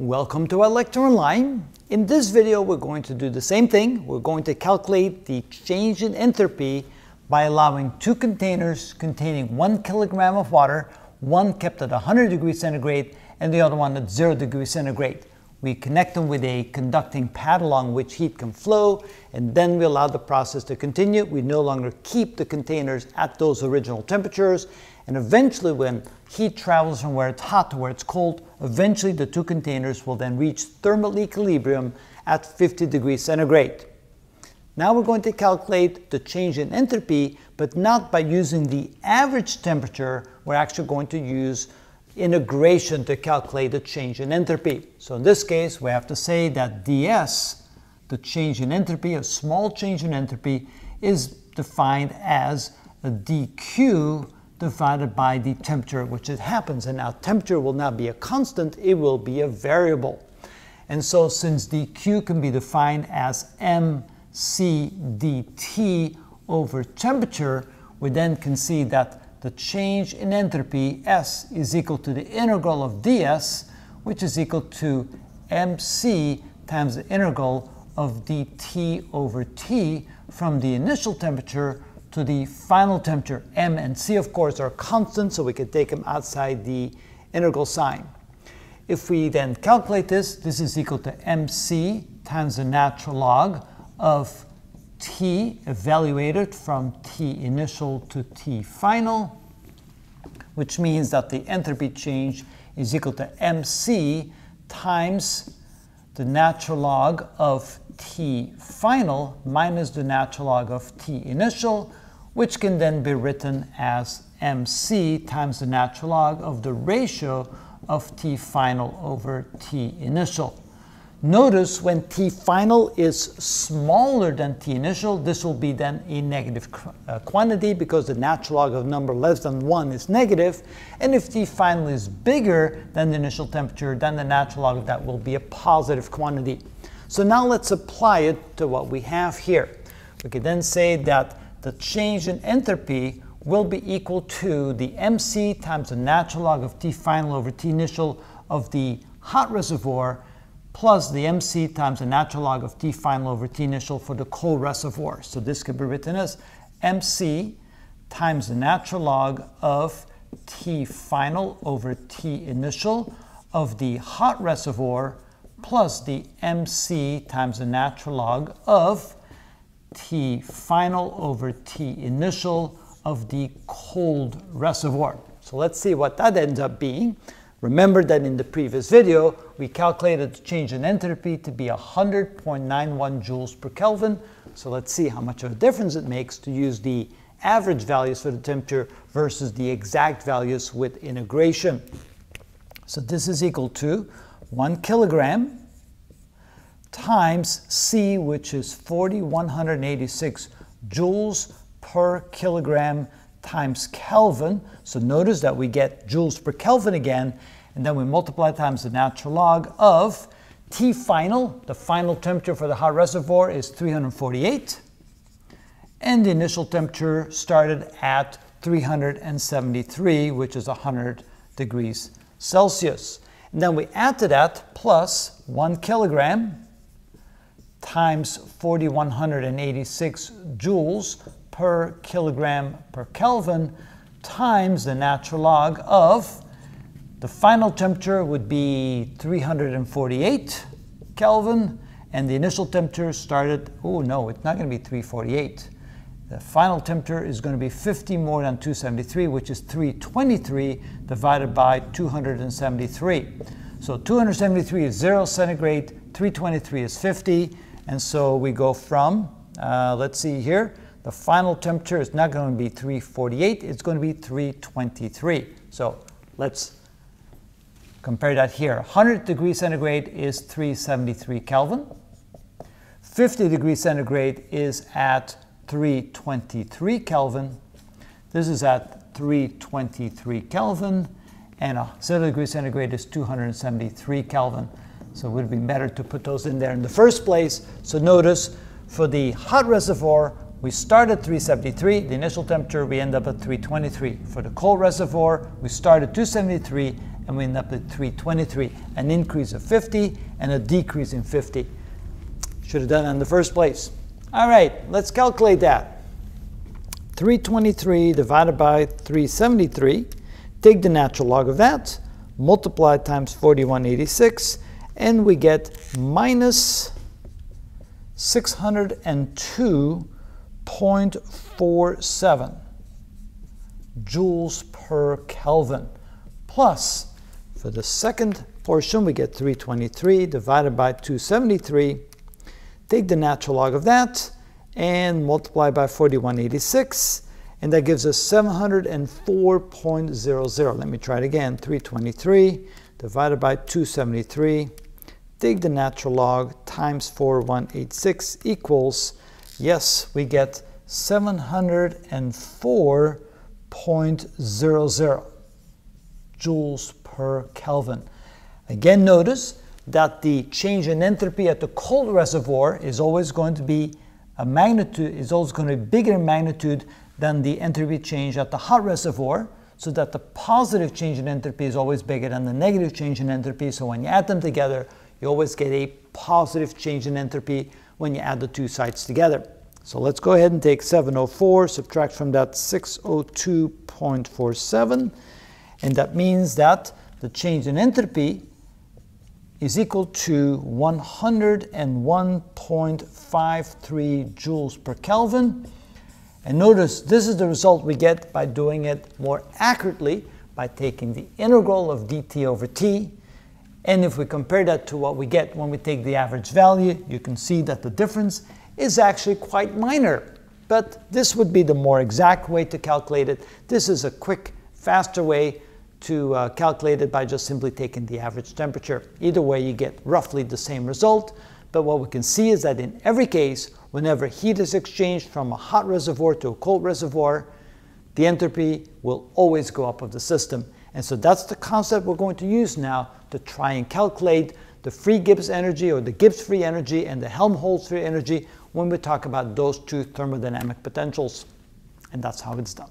Welcome to iLectureOnline. In this video, we're going to do the same thing. We're going to calculate the change in enthalpy by allowing two containers containing one kilogram of water, one kept at 100 degrees centigrade and the other one at 0 degrees centigrade. We connect them with a conducting pad along which heat can flow, and then we allow the process to continue. We no longer keep the containers at those original temperatures, and eventually when heat travels from where it's hot to where it's cold, eventually the two containers will then reach thermal equilibrium at 50 degrees centigrade. Now we're going to calculate the change in enthalpy, but not by using the average temperature. We're actually going to use integration to calculate the change in enthalpy. So in this case, we have to say that ds, the change in enthalpy, a small change in enthalpy, is defined as a dq divided by the temperature at which it happens. And now temperature will not be a constant, it will be a variable. And so since dq can be defined as mc dt over temperature, we then can see that the change in entropy S is equal to the integral of ds, which is equal to mc times the integral of dt over t from the initial temperature to the final temperature. M and C, of course, are constant, so we can take them outside the integral sign. If we then calculate this, this is equal to mc times the natural log of t evaluated from t initial to t final, which means that the enthalpy change is equal to mc times the natural log of t final minus the natural log of t initial, which can then be written as mc times the natural log of the ratio of t final over t initial. Notice when t final is smaller than t initial, this will be then a negative uh, quantity because the natural log of number less than 1 is negative. And if t final is bigger than the initial temperature, then the natural log of that will be a positive quantity. So now let's apply it to what we have here. We can then say that the change in enthalpy will be equal to the mc times the natural log of T final over T initial of the hot reservoir plus the mc times the natural log of T final over T initial for the cold reservoir. So this could be written as mc times the natural log of T final over T initial of the hot reservoir plus the mc times the natural log of T final over T initial of the cold reservoir. So let's see what that ends up being. Remember that in the previous video, we calculated the change in entropy to be 100.91 joules per Kelvin. So let's see how much of a difference it makes to use the average values for the temperature versus the exact values with integration. So this is equal to 1 kilogram times C, which is 4,186 joules per kilogram times Kelvin. So notice that we get joules per Kelvin again, and then we multiply times the natural log of T final, the final temperature for the hot reservoir is 348, and the initial temperature started at 373, which is 100 degrees Celsius. And then we add to that plus 1 kilogram times 4186 joules per kilogram per Kelvin times the natural log of the final temperature would be 348 Kelvin and the initial temperature started, oh no, it's not going to be 348. The final temperature is going to be 50 more than 273, which is 323 divided by 273. So 273 is 0 centigrade, 323 is 50, and so we go from, uh, let's see here, the final temperature is not going to be 348, it's going to be 323. So let's compare that here. 100 degrees centigrade is 373 Kelvin. 50 degrees centigrade is at 323 Kelvin. This is at 323 Kelvin. And 0 degrees centigrade is 273 Kelvin. So it would be better to put those in there in the first place. So notice for the hot reservoir, we start at 373, the initial temperature, we end up at 323. For the cold reservoir, we start at 273 and we end up at 323, an increase of 50 and a decrease in 50. Should have done it in the first place. All right, let's calculate that. 323 divided by 373, take the natural log of that, multiply times 4186, and we get minus 602.47 joules per Kelvin. Plus, for the second portion, we get 323 divided by 273. Take the natural log of that and multiply by 4186, and that gives us 704.00. Let me try it again. 323 divided by 273. Take the natural log times 4186 equals, yes, we get 704.00 joules per Kelvin. Again, notice that the change in entropy at the cold reservoir is always going to be a magnitude, is always going to be bigger in magnitude than the entropy change at the hot reservoir, so that the positive change in entropy is always bigger than the negative change in entropy. So when you add them together, you always get a positive change in entropy when you add the two sides together. So let's go ahead and take 704, subtract from that 602.47, and that means that the change in entropy is equal to 101.53 joules per Kelvin. And notice this is the result we get by doing it more accurately by taking the integral of dt over t. And if we compare that to what we get when we take the average value, you can see that the difference is actually quite minor. But this would be the more exact way to calculate it. This is a quick, faster way to uh, calculate it by just simply taking the average temperature. Either way, you get roughly the same result. But what we can see is that in every case, whenever heat is exchanged from a hot reservoir to a cold reservoir, the entropy will always go up of the system. And so that's the concept we're going to use now to try and calculate the free Gibbs energy or the Gibbs free energy and the Helmholtz free energy when we talk about those two thermodynamic potentials. And that's how it's done.